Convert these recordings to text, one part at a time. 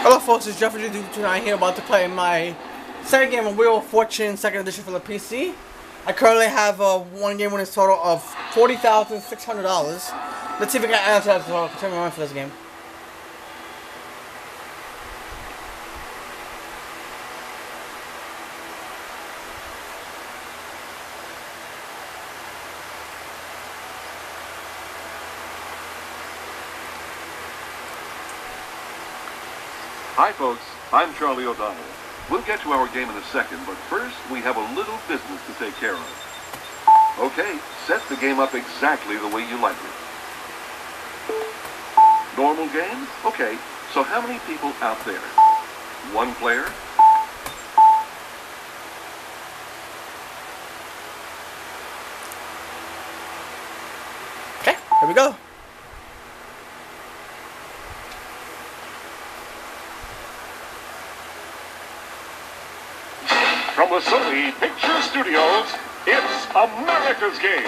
Hello folks, it's Jeffrey tonight here about to play my second game of Wheel of Fortune, second edition for the PC. I currently have a one game winnings total of $40,600. Let's see if we can add to that total. For this game. Hi, folks. I'm Charlie O'Donnell. We'll get to our game in a second, but first we have a little business to take care of. Okay, set the game up exactly the way you like it. Normal game? Okay, so how many people out there? One player? Okay, here we go. From the Sony Picture Studios, it's America's Game.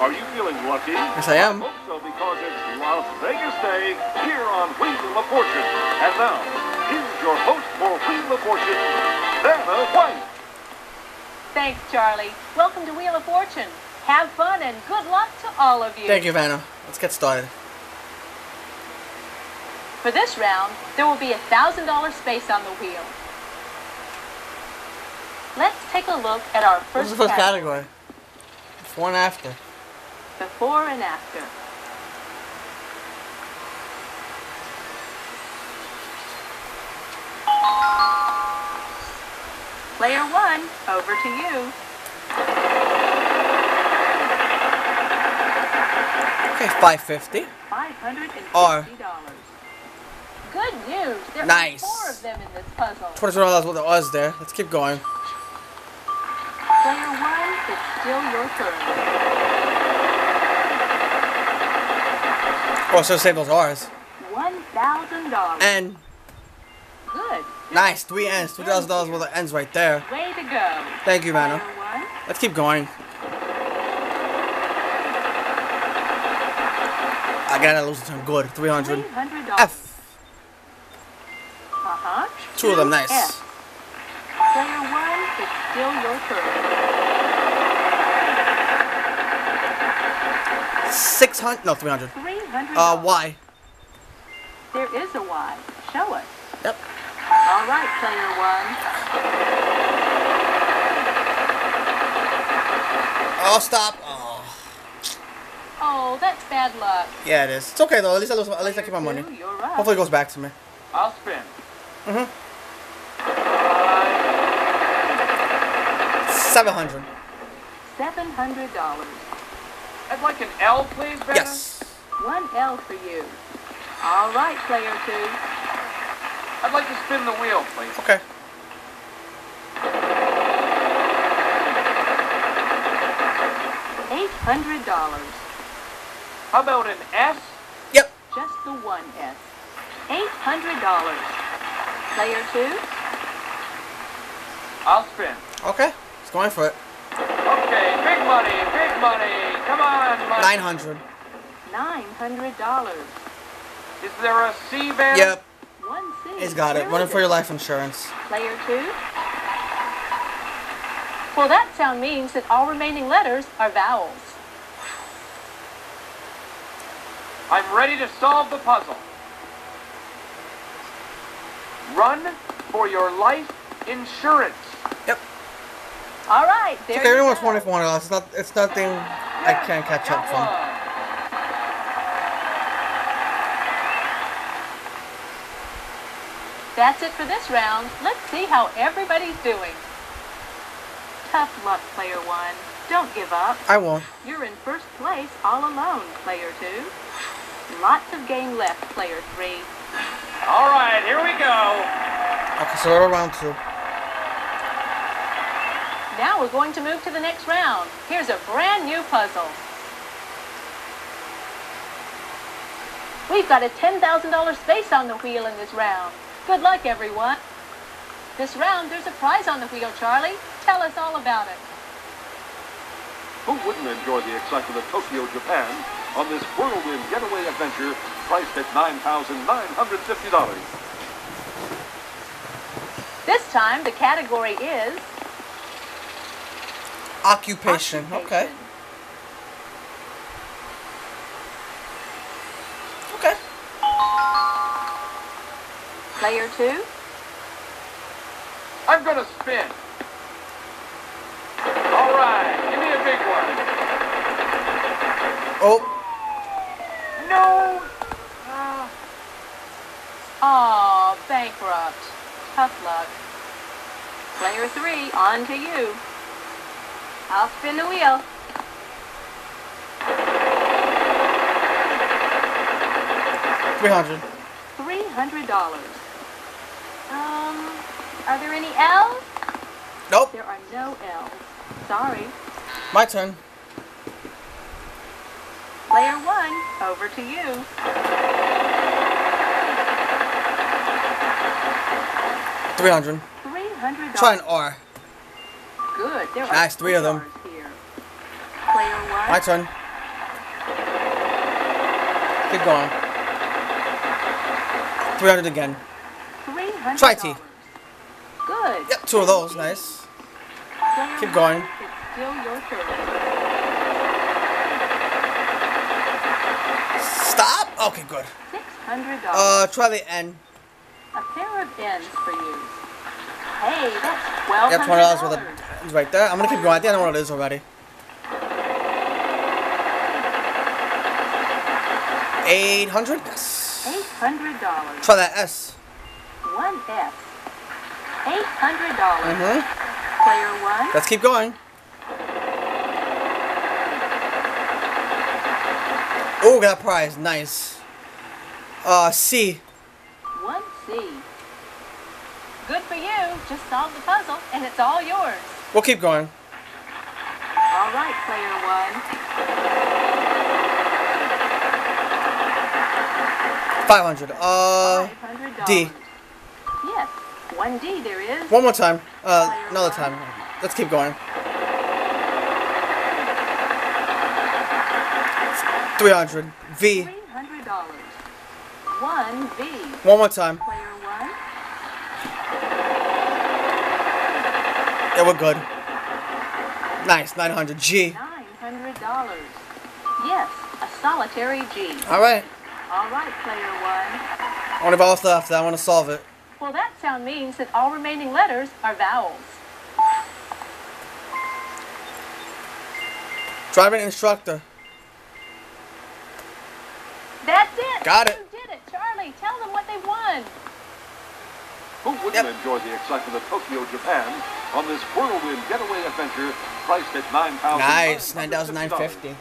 Are you feeling lucky? Yes, I am. hope so because it's Las Vegas Day here on Wheel of Fortune. And now, here's your host for Wheel of Fortune, Vanna White. Thanks, Charlie. Welcome to Wheel of Fortune. Have fun and good luck to all of you. Thank you, Vanna. Let's get started. For this round, there will be a $1,000 space on the wheel. Let's take a look at our first, the first category, category? Before and after. before and after. Player one, over to you. Okay, 550. $550. R. Good news. There Nice. are four of them in this puzzle. $20 worth of odds there. Let's keep going. Player one, it's still your turn. Oh, so save those R's. $1,000. And Good. nice, three ends. $2,000 worth of ends right there. Way to go. Thank you, Vanna. Let's keep going. I gotta lose some good. 300. $300. F. Two of them, nice. F. Player one, it's still your turn. 600. No, 300. $300. Uh, Y. There is a Y. Show us. Yep. All right, player one. Oh, stop. Oh. Oh, that's bad luck. Yeah, it is. It's okay though. At least I lose. At least I keep my money. Hopefully it goes back to me. I'll spin. Mhm. Uh, 700. $700. I'd like an L, please, Vanna. Yes. One L for you. All right, player two. I'd like to spin the wheel, please. Okay. $800. How about an S? Yep. Just the one S. $800. Player two. I'll spin. Okay. It's going for it. Okay, big money, big money. Come on, money. 900. $900. Is there a C, Vanna? Yep. One C. He's got it. Where Running is for your life insurance. Player two. Well, that sound means that all remaining letters are vowels. I'm ready to solve the puzzle. Run for your life insurance. Yep. All right, there Okay, you everyone's go. twenty four dollars. It's not. It's nothing I can't catch up Got from. That's it for this round. Let's see how everybody's doing. Tough luck, player one. Don't give up. I won't. You're in first place all alone, player two. Lots of game left, player three. All right, here we go. Okay, so we're round two. Now we're going to move to the next round. Here's a brand new puzzle. We've got a $10,000 space on the wheel in this round. Good luck, everyone. This round, there's a prize on the wheel, Charlie. Tell us all about it. Who wouldn't enjoy the excitement of Tokyo, Japan on this whirlwind getaway adventure priced at $9,950? This time the category is Occupation. Okay. occupation. Okay. Player two, I'm gonna spin. All right, give me a big one. Oh, No. Uh, Aw, bankrupt. Tough luck. Player three, on to you. I'll spin the wheel. three hundred. Three hundred dollars. Um, are there any L's? Nope. There are no L's. Sorry. My turn. Player one, over to you. Three hundred. Three hundred Try an. R. Good. There are Nice, three of them. stars Here. Player one. My turn. Keep going. Three hundred again. Three hundred Try T. Good. Yep, two of those. Nice. Player Keep going. It's still your turn. Stop. Okay, good. $600. Uh, try the N. A pair of N's for you. Hey, that's twelve Yep, hundred twenty dollars worth dollars. of N's right there. I'm gonna keep going. I think I know what it is already. Eight hundred. Yes. Eight hundred dollars. Try that S. One S. Eight hundred dollars. Mhm. Player one. Let's keep going. Oh, got a prize. Nice. Uh, C. One C. Good for you. Just solved the puzzle, and it's all yours. We'll keep going. All right, player one. Five hundred. Uh, Five hundred dollars. D. Yes. One D there is. one more time. Uh, another time. Let's keep going. Three hundred. V. Three hundred dollars. One V. One more time. Player one. Yeah, we're good. Nice. Nine hundred. G. Nine hundred dollars. Yes, a solitary G. All right. All right, player one. Only vowels left. I want to solve it. Well, that sound means that all remaining letters are vowels. Driving instructor. That's it. Got it. You did it, Charlie. Tell them what they won. Who wouldn't Yep. enjoy the excitement of Tokyo, Japan on this whirlwind getaway adventure priced at $9,950? Nice. Nine thousand nine fifty.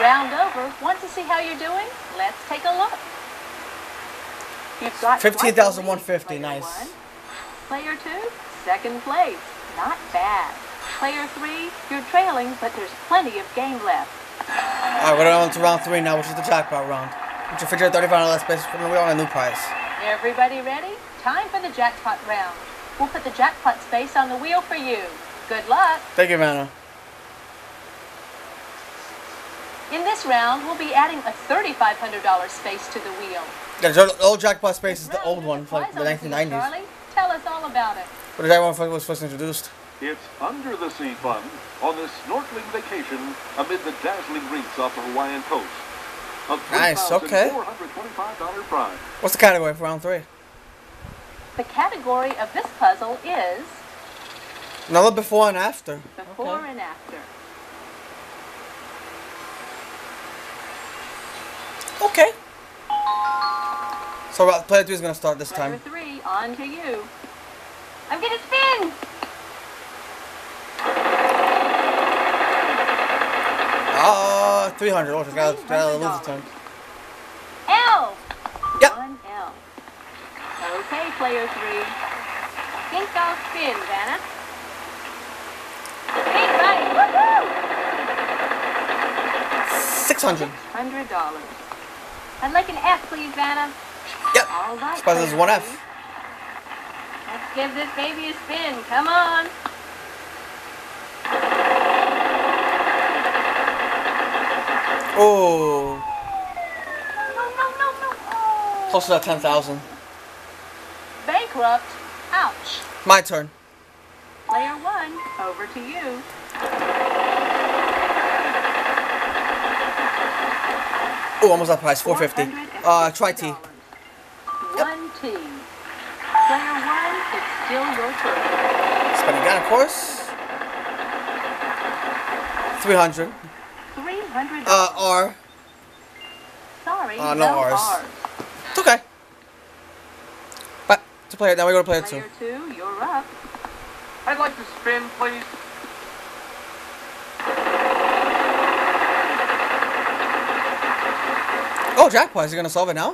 Round over. Want to see how you're doing? Let's take a look. You've got twice the 15,150, nice. one. Player two, second place. Not bad. Player three, you're trailing, but there's plenty of game left. All right, we're on to round three now, which is the jackpot round. Which will feature 35 dollars space from the wheel on a new prize. Everybody ready? Time for the jackpot round. We'll put the jackpot space on the wheel for you. Good luck. Thank you, Vanna. In this round, we'll be adding a $3,500 space to the wheel. Yeah, the old jackpot space is the old one from like, the 1990s. Charlie, tell us all about it. But the jackpot one was first introduced. It's Under the Sea Fun on this snorkeling vacation amid the dazzling reefs off the Hawaiian coast. A Nice, okay. prize. What's the category for round three? The category of this puzzle is Another before and after. before Okay. and after. Okay. So round- player three is gonna start this Player time. three, on to you. I'm gonna spin. Ah, 300. Oh, gotta, gotta lose the turn. L. Yep. One L. Okay, player three. I think I'll spin, Vanna. Hey, right. Woohoo! 600. Hundred dollars. I'd like an F, please, Vanna. Yep. All right. Suppose there's player one. F. Let's give this baby a spin. Come on. Oh, No, no, no, no. Oh. close to that 10,000. Bankrupt. Ouch. My turn. Player one, over to you. Oh, almost that price. 450. Uh, try T. One T. Player one, it's still your turn. Spin again, of course. 300. Three hundred Uh, R. Sorry, uh, no Rs. R's. It's okay. But to player, now we go to player two. Player two, you're up. I'd like to spin, please. Oh, jackpot. Is he gonna solve it now?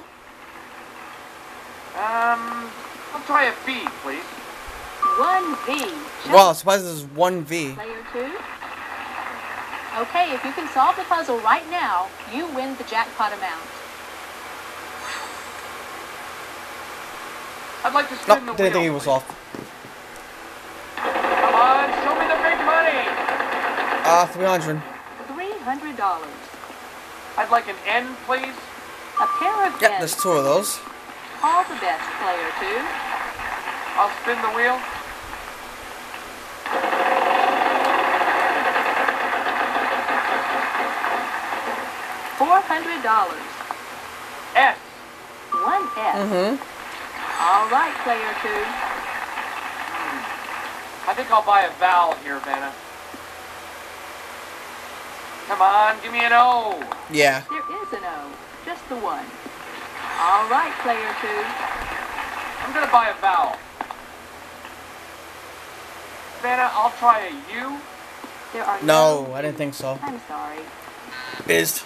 Um, I'll try a V, please. One V. Just Wow, surprised this is 1V. Player two. Okay, if you can solve the puzzle right now, you win the jackpot amount. I'd like to No, spin the didn't think he wheel, was off. Come on, show me the big money. Uh, 300. Three hundred dollars. I'd like an N, please. A pair of Yep, N's. there's two of those. All the best, player two. I'll spin the wheel. Four hundred dollars. S. One S. Mm-hmm. All right, player two. I think I'll buy a vowel here, Vanna. Come on, give me an O. Yeah. There is an O. Just the one. All right, player two. I'm gonna buy a vowel. Vanna, I'll try a U. There are No, I didn't think so. I'm sorry. Biz.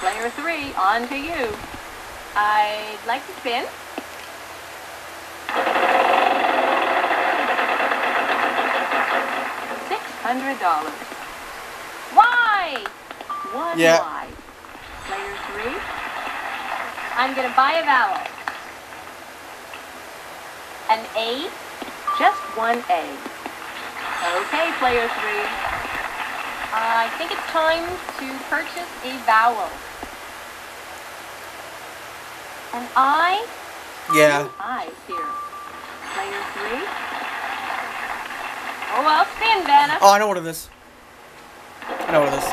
Player three, on to you. I'd like to spin. Six hundred dollars. Why? One Yeah. Y. Player three. I'm gonna buy a vowel. An A. Just one A. Okay, player three. I think it's time to purchase a vowel. An I? Yeah. Two I's here. Player three. Oh, well, spin, Vanna. Oh, I know what it is. I know what it is.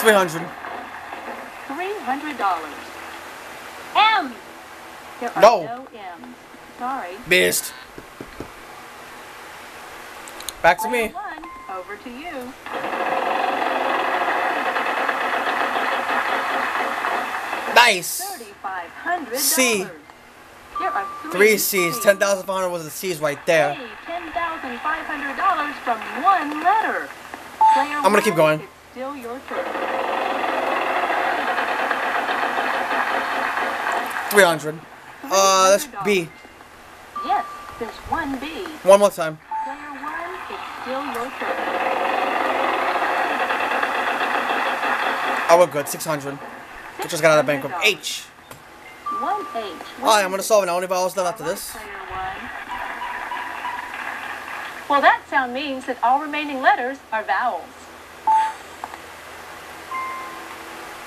300. Three hundred dollars. M. There are No. no M's. Sorry. Beast. Back to me. one. Over to you. Nice. Hundred C. three, Three C's. 10,500 was the C's right there. Ten thousand five hundred dollars from one letter. Player I'm gonna keep going. Still your turn. 300. Uh, that's B. Yes, there's one B. One more time. Player one, it's still your turn. Oh, we're good. 600. We just got out of bankrupt. $600. H. One H. Alright, I'm gonna solve it now. Only vowels left after this. Well, that sound means that all remaining letters are vowels.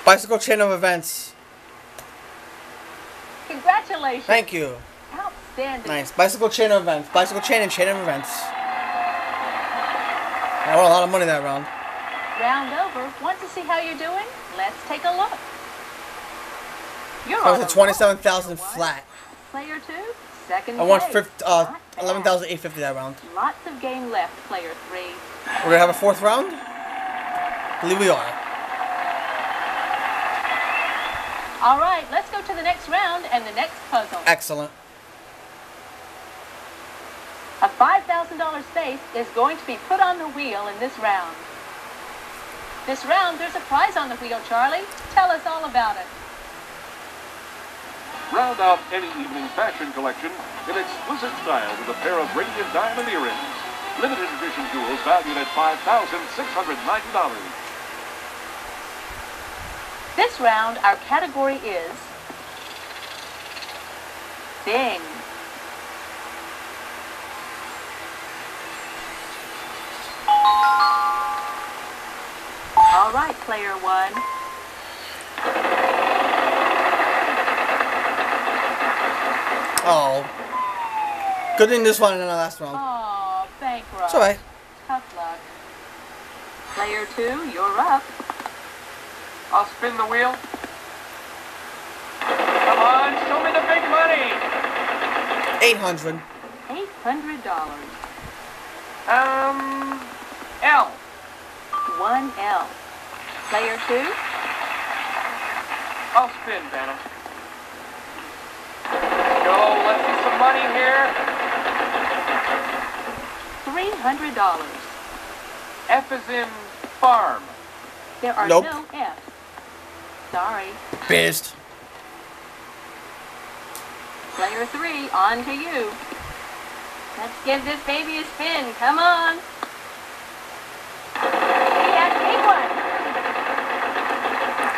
Bicycle chain of events. Congratulations. Thank you. Outstanding. Nice. Bicycle chain of events. Bicycle chain and chain of events. I won a lot of money that round. Round over. Want to see how you're doing? Let's take a look. You're was a at 27,000 flat. Player two, second I won place. 50, uh, 11,850 that round. Lots of game left, player three. We're gonna have a fourth round? I believe we are. All right, let's go to the next round and the next puzzle. Excellent. A $5,000 space is going to be put on the wheel in this round. This round, there's a prize on the wheel, Charlie. Tell us all about it. Round out any evening fashion collection in exquisite style with a pair of radiant diamond earrings. Limited edition jewels valued at $5,690. This round, our category is Bing. All right, player one. Oh. Good thing this one and the last round. Oh, bankrupt. It's alright. Tough luck. Player two, you're up. I'll spin the wheel. Come on, show me the big money. 800. Eight hundred dollars. Um, L. One L. Player two, I'll spin, Vanna. Go, let's see some money here. three hundred dollars. F is in farm. There are Nope. no F's. Sorry. Pissed. Player three, on to you. Let's give this baby a spin. Come on. Yes, big one.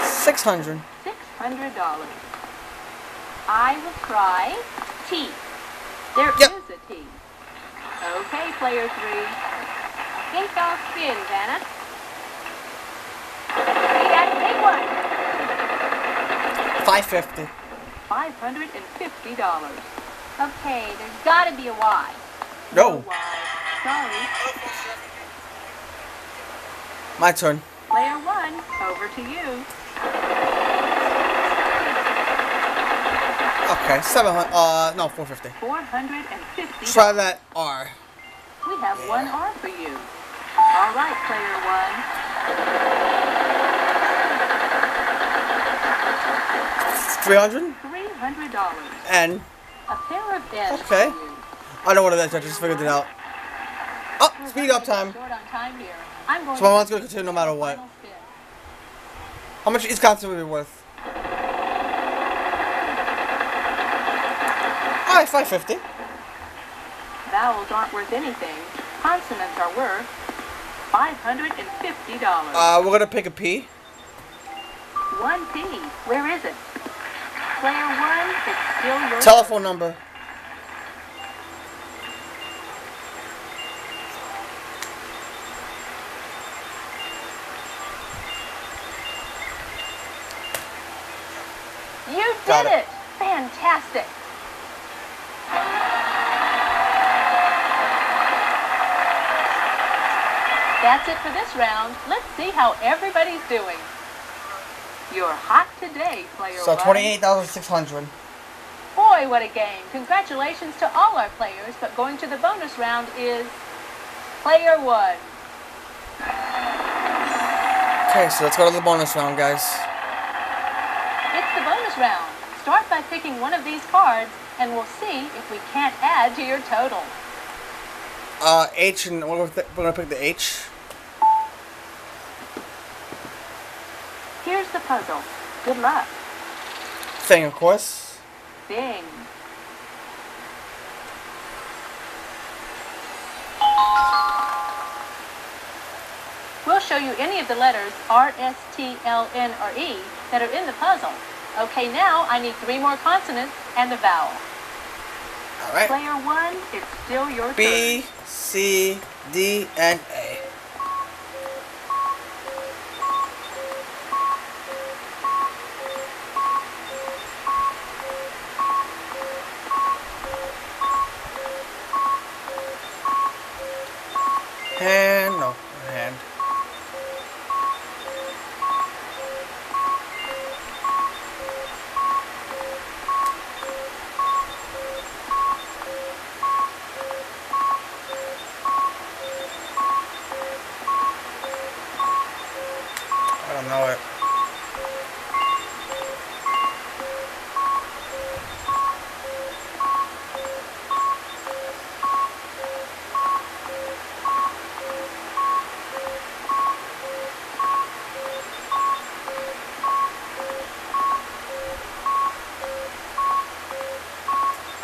600. Six hundred dollars. I will try T. There is Yep. a T. Okay, player three. I think I'll spin, Vanna. Yes, big one. 550. Five hundred and fifty dollars. Okay, there's gotta be a Y. No. Y. Sorry. My turn. Player one, over to you. Okay, 700. Uh, no, 450. Four hundred and fifty. Try that R. We have one R for you. All right, player one. 300? Three hundred dollars. And A pair of N's Okay. I want what it is. I just figured it out. Oh, speed up time. Short on time here. I'm going So my to one's gonna continue no matter what. How much each constant would be worth? Alright, 550. Vowels aren't worth anything. Consonants are worth five hundred and fifty dollars. Uh, we're gonna pick a P. one P. Where is it? Player one, it's still your Telephone number. You Got did it. it. Fantastic. That's it for this round. Let's see how everybody's doing. You're hot today, player So 28,600. Boy, what a game. Congratulations to all our players, but going to the bonus round is player one. Okay, so let's go to the bonus round, guys. It's the bonus round. Start by picking one of these cards, and we'll see if we can't add to your total. Uh, H and we're we're gonna pick the H. Here's the puzzle. Good luck. Thing, of course. Bing. We'll show you any of the letters R, S, T, L, N, or E that are in the puzzle. Okay, now I need three more consonants and a vowel. Alright. Player one, it's still your B, turn. C, D, and A.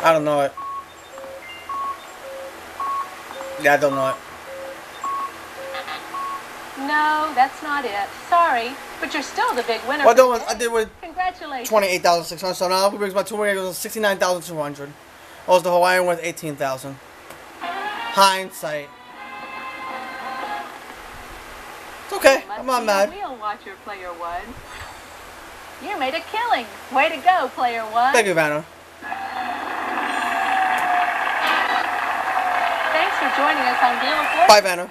I don't know it. Yeah, I don't know it. No, that's not it. Sorry, but you're still the big winner. Well, for no, I did with Congratulations. twenty-eight thousand six hundred. So now brings my total to sixty-nine thousand two hundred. Also, the Hawaiian worth eighteen thousand. Hindsight. It's okay. Must I'm not mad. wheel watcher, player one. You made a killing. Way to go, player one. Thank you, Vanna. Thanks for joining us on of Fortune. Bye, Vanna.